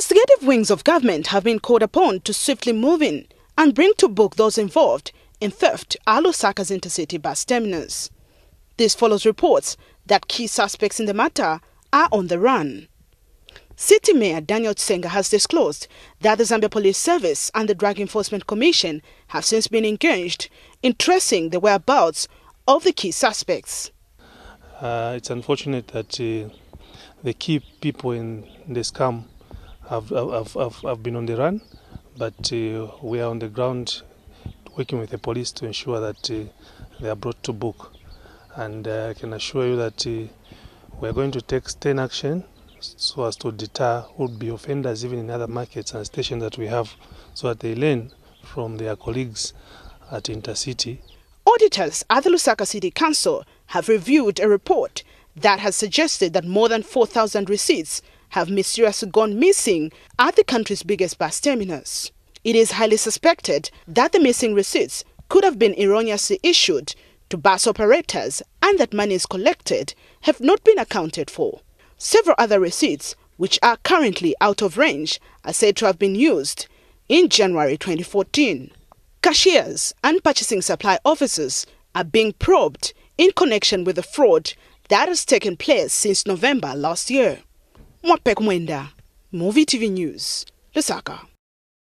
Investigative wings of government have been called upon to swiftly move in and bring to book those involved in theft at Lusaka's intercity bus terminus. This follows reports that key suspects in the matter are on the run. City Mayor Daniel Chisenga has disclosed that the Zambia Police Service and the Drug Enforcement Commission have since been engaged in tracing the whereabouts of the key suspects. Uh, it's unfortunate that uh, the key people in the scam have, have, have, have been on the run, but uh, we are on the ground working with the police to ensure that uh, they are brought to book. And uh, I can assure you that uh, we are going to take stern action so as to deter would-be offenders even in other markets and stations that we have so that they learn from their colleagues at Intercity. Auditors at the Lusaka City Council have reviewed a report that has suggested that more than 4,000 receipts have mysteriously gone missing at the country's biggest bus terminus. It is highly suspected that the missing receipts could have been erroneously issued to bus operators and that monies collected have not been accounted for. Several other receipts, which are currently out of range, are said to have been used in January 2014. Cashiers and purchasing supply officers are being probed in connection with the fraud that has taken place since November last year. Mwapek Mwenda, Movie TV News, Lusaka.